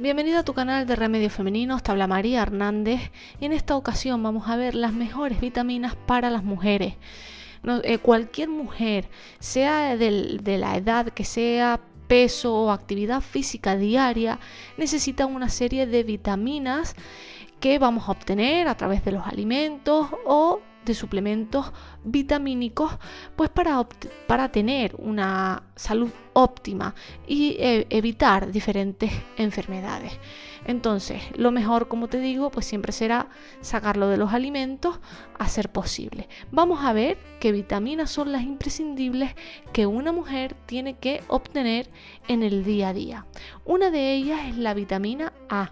Bienvenido a tu canal de Remedios Femeninos, te habla María Hernández y en esta ocasión vamos a ver las mejores vitaminas para las mujeres. Eh, cualquier mujer, sea de la edad que sea, peso o actividad física diaria, necesita una serie de vitaminas que vamos a obtener a través de los alimentos o de suplementos vitamínicos pues para, para tener una salud óptima y eh, evitar diferentes enfermedades. Entonces, lo mejor, como te digo, pues siempre será sacarlo de los alimentos a ser posible. Vamos a ver qué vitaminas son las imprescindibles que una mujer tiene que obtener en el día a día. Una de ellas es la vitamina A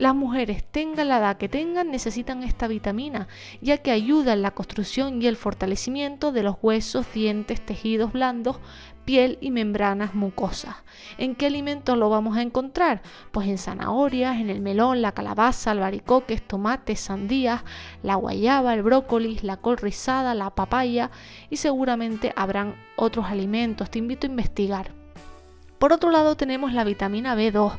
las mujeres, tengan la edad que tengan, necesitan esta vitamina, ya que ayuda en la construcción y el fortalecimiento de los huesos, dientes, tejidos blandos, piel y membranas mucosas. ¿En qué alimentos lo vamos a encontrar? Pues en zanahorias, en el melón, la calabaza, albaricoques, tomates, sandías, la guayaba, el brócoli, la col rizada, la papaya y seguramente habrán otros alimentos. Te invito a investigar. Por otro lado tenemos la vitamina B2.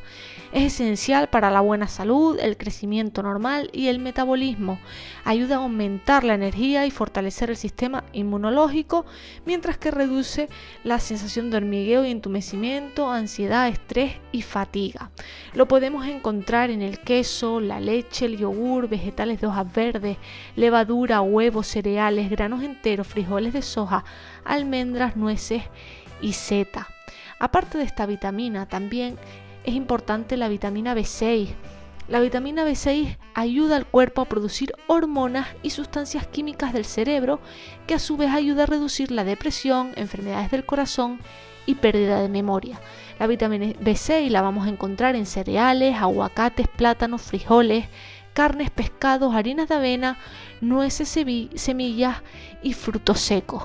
Es esencial para la buena salud, el crecimiento normal y el metabolismo. Ayuda a aumentar la energía y fortalecer el sistema inmunológico, mientras que reduce la sensación de hormigueo y entumecimiento, ansiedad, estrés y fatiga. Lo podemos encontrar en el queso, la leche, el yogur, vegetales de hojas verdes, levadura, huevos, cereales, granos enteros, frijoles de soja, almendras, nueces y seta. Aparte de esta vitamina, también es importante la vitamina B6. La vitamina B6 ayuda al cuerpo a producir hormonas y sustancias químicas del cerebro que a su vez ayuda a reducir la depresión, enfermedades del corazón y pérdida de memoria. La vitamina B6 la vamos a encontrar en cereales, aguacates, plátanos, frijoles, carnes, pescados, harinas de avena, nueces, semillas y frutos secos.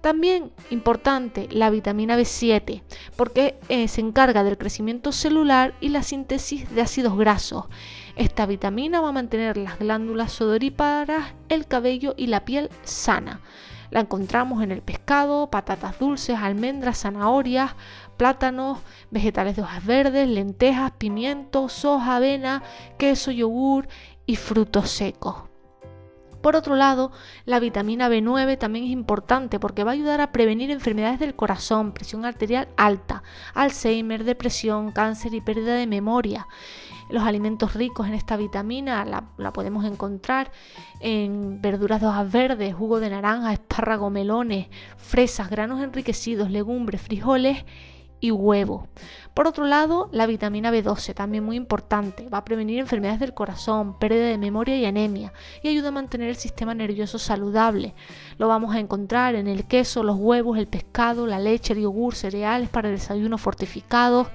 También importante la vitamina B7 porque eh, se encarga del crecimiento celular y la síntesis de ácidos grasos. Esta vitamina va a mantener las glándulas sudoríparas, el cabello y la piel sana. La encontramos en el pescado, patatas dulces, almendras, zanahorias, plátanos, vegetales de hojas verdes, lentejas, pimientos, soja, avena, queso, yogur y frutos secos. Por otro lado, la vitamina B9 también es importante porque va a ayudar a prevenir enfermedades del corazón, presión arterial alta, Alzheimer, depresión, cáncer y pérdida de memoria. Los alimentos ricos en esta vitamina la, podemos encontrar en verduras de hojas verdes, jugo de naranja, espárrago, melones, fresas, granos enriquecidos, legumbres, frijoles y huevo. Por otro lado, la vitamina B12, también muy importante, va a prevenir enfermedades del corazón, pérdida de memoria y anemia y ayuda a mantener el sistema nervioso saludable. Lo vamos a encontrar en el queso, los huevos, el pescado, la leche, el yogur, cereales para el desayuno fortificados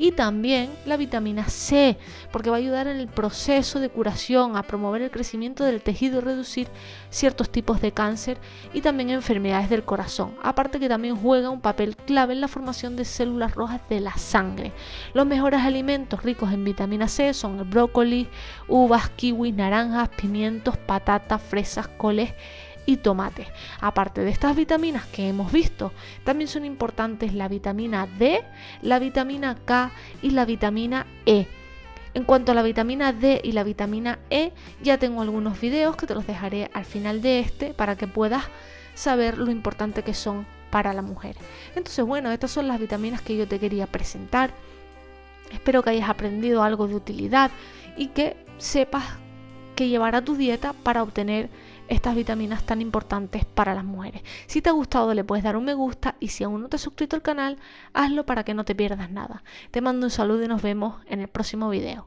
y también la vitamina C, porque va a ayudar en el proceso de curación, a promover el crecimiento del tejido y reducir ciertos tipos de cáncer y también enfermedades del corazón. Aparte que también juega un papel clave en la formación de células rojas de la sangre. Los mejores alimentos ricos en vitamina C son el brócoli, uvas, kiwis, naranjas, pimientos, patatas, fresas, coles y tomate. Aparte de estas vitaminas que hemos visto, también son importantes la vitamina D, la vitamina K y la vitamina E. En cuanto a la vitamina D y la vitamina E, ya tengo algunos videos que te los dejaré al final de este para que puedas saber lo importante que son para la mujer. Entonces, bueno, estas son las vitaminas que yo te quería presentar. Espero que hayas aprendido algo de utilidad y que sepas que llevar a tu dieta para obtener estas vitaminas tan importantes para las mujeres. Si te ha gustado le puedes dar un me gusta y si aún no te has suscrito al canal, hazlo para que no te pierdas nada. Te mando un saludo y nos vemos en el próximo video.